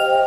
you